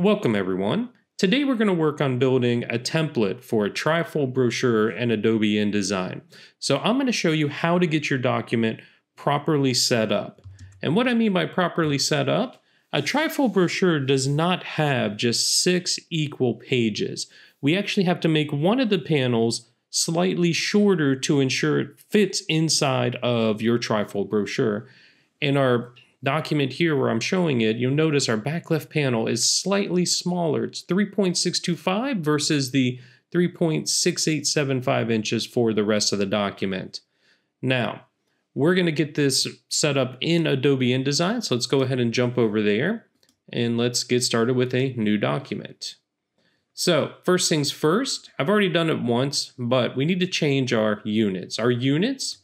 Welcome everyone. Today we're going to work on building a template for a trifold brochure in Adobe InDesign. So I'm going to show you how to get your document properly set up. And what I mean by properly set up, a trifold brochure does not have just six equal pages. We actually have to make one of the panels slightly shorter to ensure it fits inside of your trifold brochure. And our document here where I'm showing it, you'll notice our back left panel is slightly smaller. It's 3.625 versus the 3.6875 inches for the rest of the document. Now, we're going to get this set up in Adobe InDesign, so let's go ahead and jump over there and let's get started with a new document. So first things first, I've already done it once, but we need to change our units. Our units,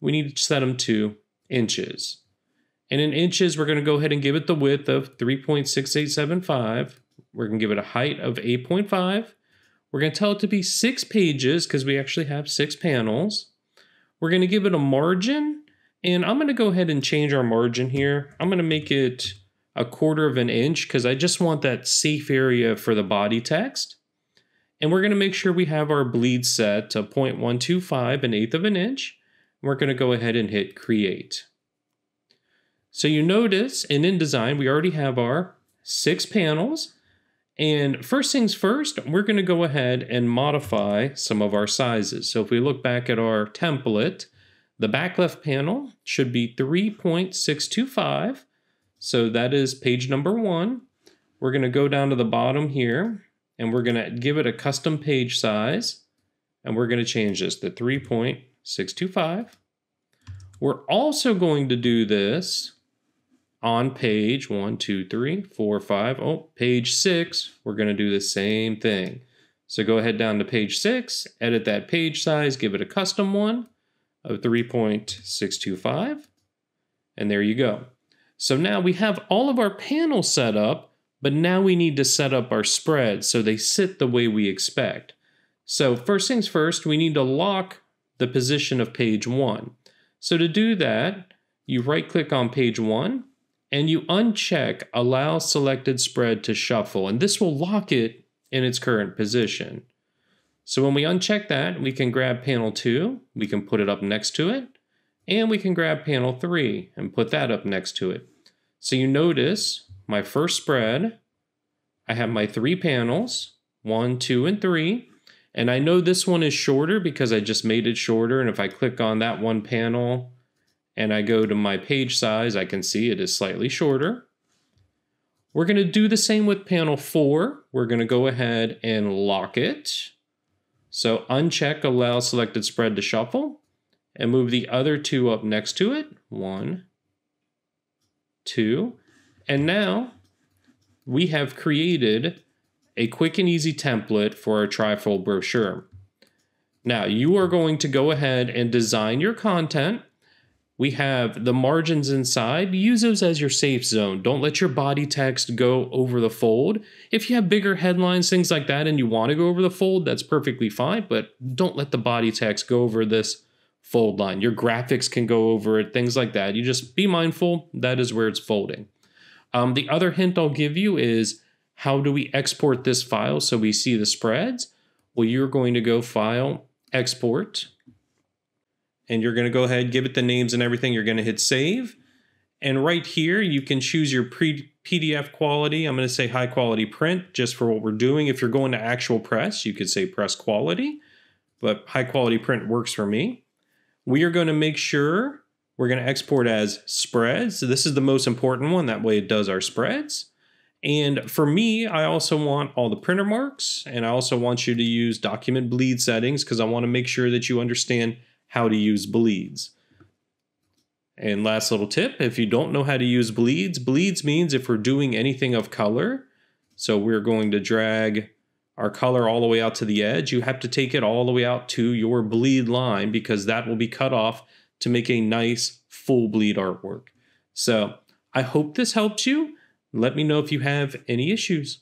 we need to set them to inches. And in inches, we're going to go ahead and give it the width of 3.6875. We're going to give it a height of 8.5. We're going to tell it to be six pages because we actually have six panels. We're going to give it a margin. And I'm going to go ahead and change our margin here. I'm going to make it a quarter of an inch because I just want that safe area for the body text. And we're going to make sure we have our bleed set to 0.125, an eighth of an inch. We're going to go ahead and hit create. So you notice in InDesign, we already have our six panels. And first things first, we're going to go ahead and modify some of our sizes. So if we look back at our template, the back left panel should be 3.625. So that is page number one. We're going to go down to the bottom here and we're going to give it a custom page size. And we're going to change this to 3.625. We're also going to do this on page one, two, three, four, five. Oh, page six, we're going to do the same thing. So go ahead down to page six, edit that page size, give it a custom one of 3.625. And there you go. So now we have all of our panels set up, but now we need to set up our spreads so they sit the way we expect. So first things first, we need to lock the position of page one. So to do that, you right click on page one and you uncheck allow selected spread to shuffle and this will lock it in its current position. So when we uncheck that, we can grab panel 2, we can put it up next to it, and we can grab panel 3 and put that up next to it. So you notice my first spread, I have my three panels, 1, 2, and 3, and I know this one is shorter because I just made it shorter, and if I click on that one panel, and I go to my page size, I can see it is slightly shorter. We're going to do the same with panel 4. We're going to go ahead and lock it. So uncheck allow selected spread to shuffle and move the other two up next to it. One, two, and now we have created a quick and easy template for our trifold brochure. Now you are going to go ahead and design your content we have the margins inside. Use those as your safe zone. Don't let your body text go over the fold. If you have bigger headlines, things like that, and you want to go over the fold, that's perfectly fine, but don't let the body text go over this fold line. Your graphics can go over it, things like that. You just be mindful, that is where it's folding. Um, the other hint I'll give you is how do we export this file so we see the spreads? Well, you're going to go File, Export, and you're going to go ahead, give it the names and everything. You're going to hit save. And right here, you can choose your pre PDF quality. I'm going to say high quality print just for what we're doing. If you're going to actual press, you could say press quality, but high quality print works for me. We are going to make sure we're going to export as spreads. So this is the most important one. That way it does our spreads. And for me, I also want all the printer marks and I also want you to use document bleed settings because I want to make sure that you understand how to use bleeds. And last little tip, if you don't know how to use bleeds, bleeds means if we're doing anything of color, so we're going to drag our color all the way out to the edge, you have to take it all the way out to your bleed line because that will be cut off to make a nice full bleed artwork. So I hope this helps you. Let me know if you have any issues.